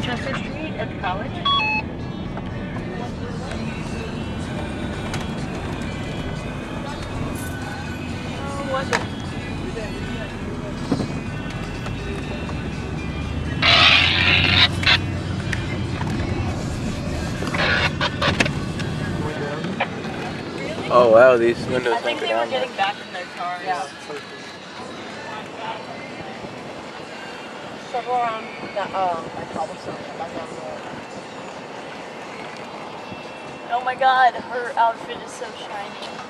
Winchester Street at the college. Oh, was it? Oh wow, these windows I think they were down there. getting back in their cars. Yeah. Um. Oh my god, her outfit is so shiny.